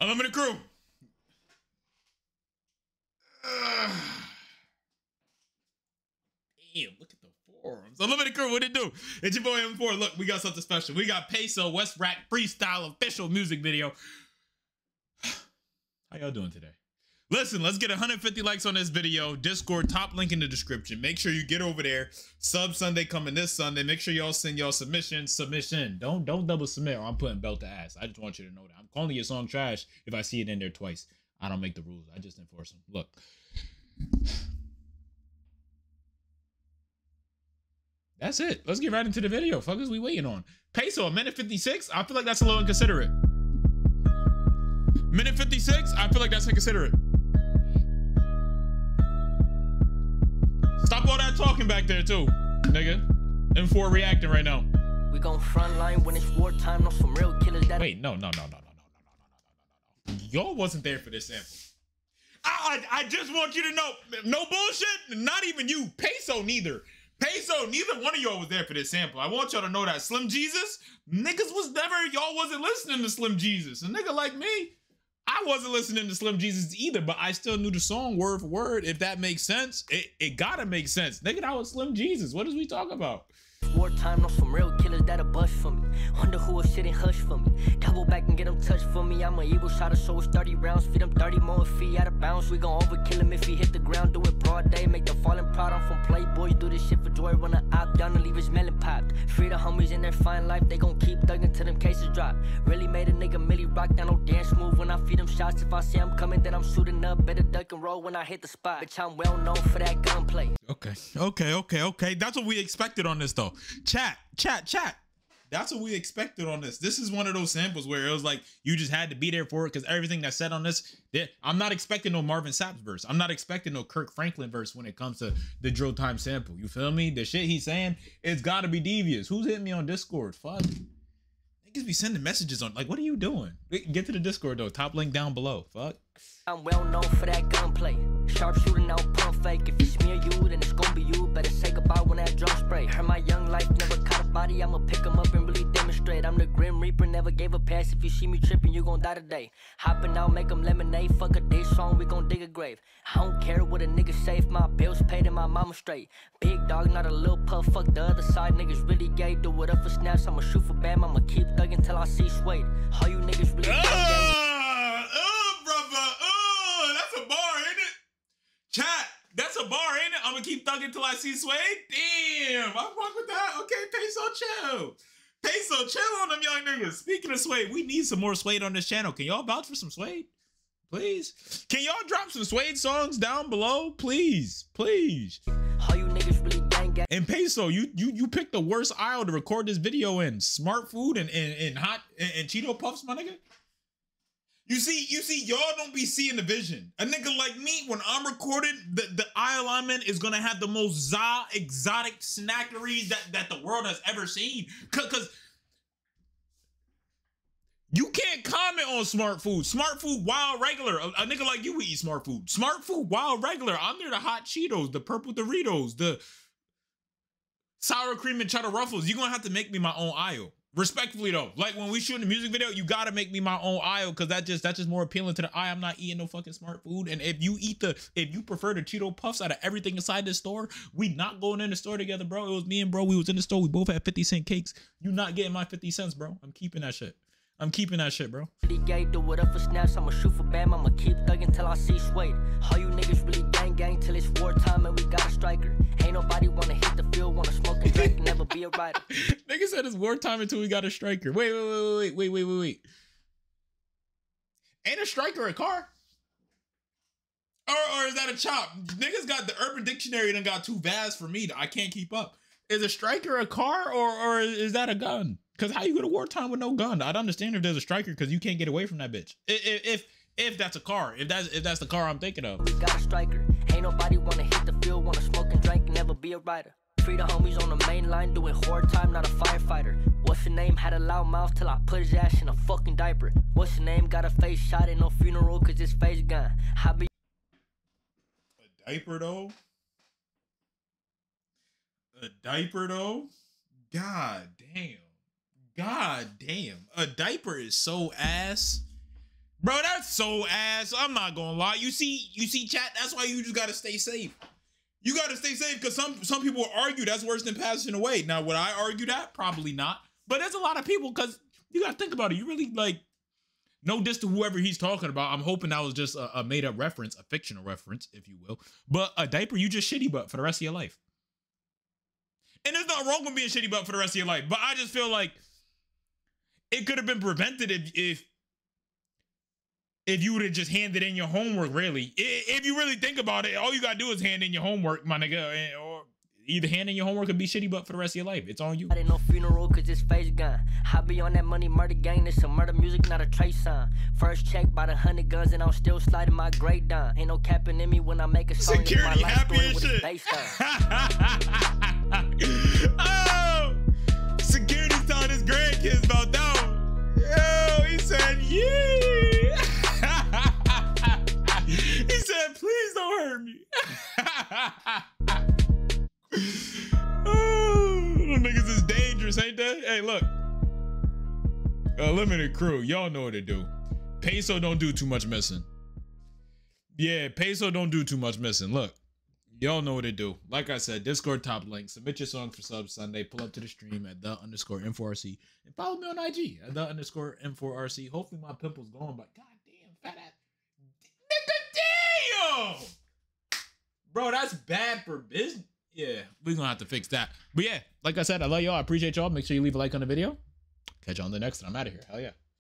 Unlimited crew. Damn, look at the forums. Unlimited crew, what it do? It's your boy M4. Look, we got something special. We got Peysoh West Rack Freestyle official music video. How y'all doing today? Listen, let's get 150 likes on this video. Discord, top link in the description. Make sure you get over there. Sub Sunday coming this Sunday. Make sure y'all send y'all submission. Submission. Don't don't double submit or I'm putting belt to ass. I just want you to know that. I'm calling your song trash if I see it in there twice. I don't make the rules. I just enforce them. Look. That's it. Let's get right into the video. Fuck is we waiting on? Peysoh, a minute 56? I feel like that's a little inconsiderate. Minute 56? I feel like that's inconsiderate. Talking back there too, nigga. M4 reacting right now. We gon' front line when it's wartime, no some real killers that Wait, no, no, no, no, no, no, no, no, no, no, no, no. Y'all wasn't there for this sample. I, I, I just want you to know, no bullshit. Not even you, Peysoh neither. Peysoh, neither one of y'all was there for this sample. I want y'all to know that Slim Jesus, niggas was never, y'all wasn't listening to Slim Jesus. A nigga like me, I wasn't listening to Slim Jesus either, but I still knew the song word for word. If that makes sense, it, it gotta make sense. Nigga, that was Slim Jesus. What is we talking about? wartime, no some real killers that'll bust for me. Wonder who sit and hush for me. Touched for me. I'm an evil shot, so it's 30 rounds. Feed him 30 more if he out of bounds. We gon' overkill him if he hit the ground. Do it broad day, make the falling proud. I'm from Playboys, do this shit for joy. Run a op down and leave his melon popped. Free the homies in their fine life, they gon' keep thugging till them cases drop. Really made a nigga Millie rock down, no dance move. When I feed them shots, if I see I'm coming, then I'm shooting up. Better duck and roll when I hit the spot. Bitch, I'm well known for that gunplay. Okay, okay, okay, okay. That's what we expected on this though. Chat, chat, chat. That's what we expected on this. This is one of those samples where it was like you just had to be there for it because everything that's said on this, I'm not expecting no Marvin Sapp's verse. I'm not expecting no Kirk Franklin verse when it comes to the drill time sample. You feel me? The shit he's saying, it's gotta be devious. Who's hitting me on Discord? Fuck. Niggas be sending messages on like, what are you doing? Get to the Discord though. Top link down below. Fuck. I'm well known for that gunplay. See me tripping, you gon' die today. Hopping out, make 'em lemonade. Fuck a day song, we gon' dig a grave. I don't care what a nigga say if my bills paid and my mama straight. Big dog, not a little puff. Fuck the other side, niggas really gay. Do it up for snaps. I'ma shoot for bam. I'ma keep thugging till I see Suede. All you niggas really. Uh, uh, brother. Uh, that's a bar, ain't it? Chat, that's a bar, ain't it? I'm gonna keep thugging till I see Suede. Damn, I fuck with that. Okay, Peysoh chill. Peysoh chill on them young niggas. Speaking of Suede, we need some more Suede on this channel. Can y'all vouch for some Suede? Please. Can y'all drop some Suede songs down below? Please, please. All you niggas really gang gang. And Peysoh, you you you picked the worst aisle to record this video in. Smart food and and, and hot and, and Cheeto puffs, my nigga. You see, you see, y'all don't be seeing the vision. A nigga like me, when I'm recording, the, the I'm in is gonna have the most za exotic snackeries that, that the world has ever seen. Cause, Cause you can't comment on smart food. Smart food, wild regular. A, a nigga like you would eat smart food. Smart food, wild regular. I'm there the hot Cheetos, the purple Doritos, the sour cream and cheddar ruffles. You're gonna have to make me my own aisle. Respectfully though, like when we shoot a music video, you gotta make me my own aisle because that just that's just more appealing to the eye. I'm not eating no fucking smart food. And if you eat the if you prefer the Cheeto puffs out of everything inside this store, we not going in the store together, bro. It was me and bro. We was in the store. We both had 50 cent cakes. You not getting my 50 cents, bro. I'm keeping that shit. I'm keeping that shit, bro. Really do for snaps. I'ma shoot for bam. I'ma keep thugging till I see Suede. All you niggas really gang gang till it's wartime and we got a striker. Ain't nobody wanna hit the field, wanna smoke and drink, never be a rider. Nigga said it's wartime until we got a striker. Wait, wait, wait, wait, wait, wait, wait, wait. Ain't a striker a car? Or, or is that a chop? Niggas got the Urban Dictionary and got too vast for me. I can't keep up. Is a striker a car or or is that a gun? Because how you go to wartime with no gun? I'd understand if there's a striker because you can't get away from that bitch. If, if if that's a car, if that's if that's the car I'm thinking of. We got a striker. Ain't nobody wanna hit the field, wanna smoke and drink, and never be a rider. Free the homies on the main line doing horde time, not a firefighter. What's your name? Had a loud mouth till I put his ass in a fucking diaper. What's your name? Got a face shot in no funeral cause his face gone. I be A diaper though. A diaper though. God damn. God damn. A diaper is so ass Bro, that's so ass. I'm not gonna lie. You see, you see, chat. That's why you just gotta stay safe. You gotta stay safe because some some people argue that's worse than passing away. Now, would I argue that? Probably not. But there's a lot of people because you gotta think about it. You really like no diss to whoever he's talking about. I'm hoping that was just a, a made up reference, a fictional reference, if you will. But a diaper, you just shitty butt for the rest of your life. And there's nothing wrong with being shitty butt for the rest of your life. But I just feel like it could have been prevented if if if you would have just handed in your homework, really. If you really think about it, all you gotta do is hand in your homework, my nigga. Eh, or either hand in your homework or be shitty butt for the rest of your life. It's on you. I didn't no funeral cause his face gone. I be on that money murder gang, this some murder music, not a trace sign. First check by the hundred guns and I'm still sliding my grade down. Ain't no capping in me when I make a song. Security my happy and shit. Hey, look. Uh, limited crew, y'all know what to do. Peysoh don't do too much missing. Yeah, Peysoh don't do too much missing. Look, y'all know what to do. Like I said, Discord top link. Submit your song for sub Sunday. Pull up to the stream at the underscore M4RC and follow me on IG at the underscore M4RC. Hopefully my pimple's gone, but goddamn fat ass nigga, damn, bro, that's bad for business. Yeah, we're gonna have to fix that. But yeah, like I said, I love y'all. I appreciate y'all. Make sure you leave a like on the video. Catch you on the next one. I'm out of here. Hell yeah.